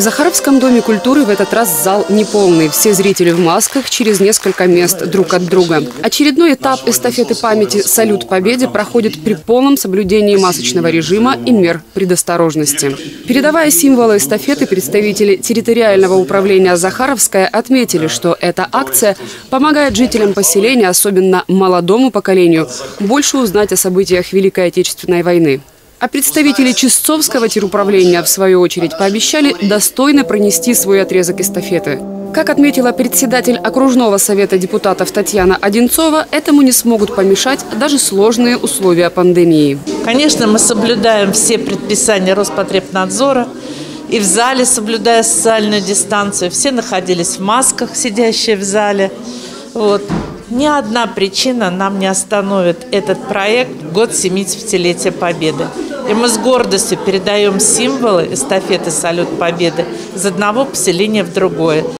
Захаровском доме культуры в этот раз зал неполный. Все зрители в масках через несколько мест друг от друга. Очередной этап эстафеты памяти «Салют Победе» проходит при полном соблюдении масочного режима и мер предосторожности. Передавая символы эстафеты, представители территориального управления Захаровская отметили, что эта акция помогает жителям поселения, особенно молодому поколению, больше узнать о событиях Великой Отечественной войны. А представители Чистцовского теруправления, в свою очередь, пообещали достойно пронести свой отрезок эстафеты. Как отметила председатель окружного совета депутатов Татьяна Одинцова, этому не смогут помешать даже сложные условия пандемии. Конечно, мы соблюдаем все предписания Роспотребнадзора и в зале соблюдая социальную дистанцию. Все находились в масках, сидящие в зале. Вот. Ни одна причина нам не остановит этот проект год 70-летия Победы. И мы с гордостью передаем символы эстафеты «Салют Победы» из одного поселения в другое.